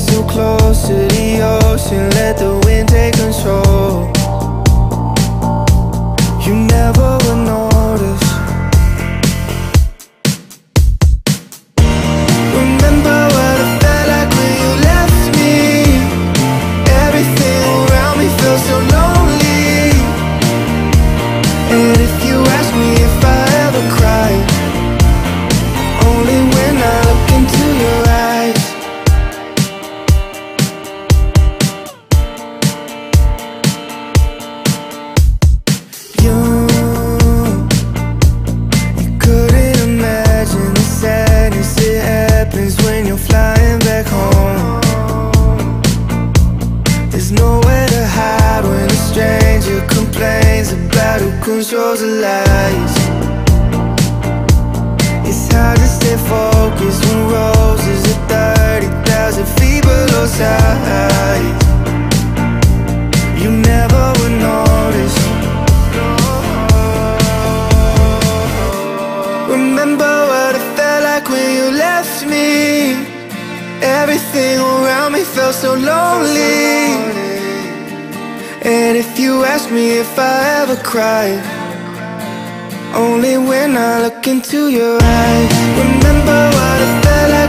so close to the ocean, let the wind take control. About who controls the lights. It's hard to stay focused when roses are 30,000 feet below sight. You never would notice. Remember what it felt like when you left me. Everything around me felt so lonely. And if you ask me if I ever cried, only when I look into your eyes. Remember what it felt like